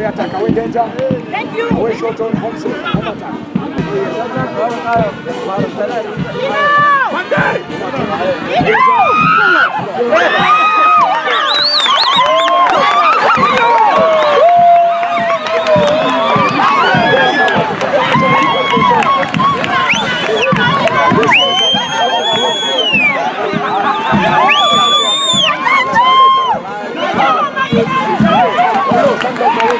Away attack, away danger. Thank you. Away short on, home safe, home attack.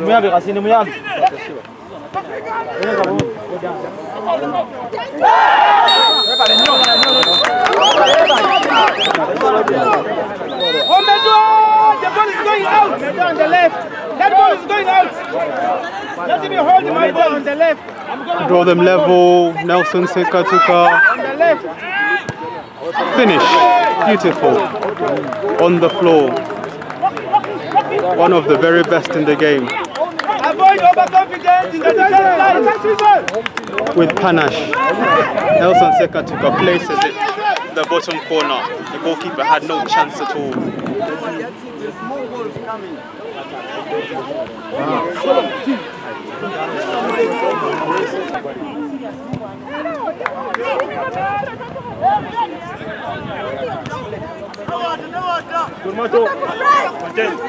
Muyambe kasini muyambe. Omedo! The ball is going out! Omedo on the left. That ball is going out. Let me hold my ball on the left. Draw them level. Nelson Senkatuka On the left. finish. Beautiful. On the floor. One of the very best in the game. With panache. Nelson Senkatuka place in the bottom corner. The goalkeeper had no chance at all. Turmato. Content.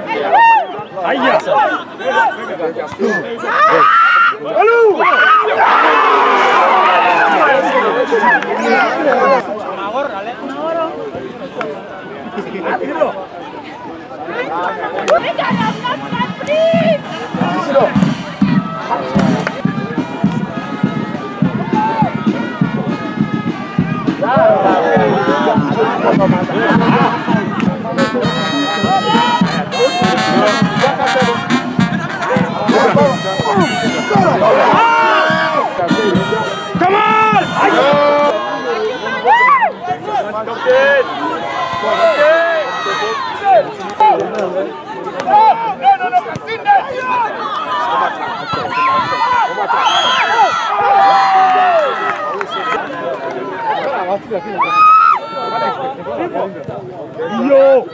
Thank you. Ayya. halo, Nawar, ale. Nawar. 이요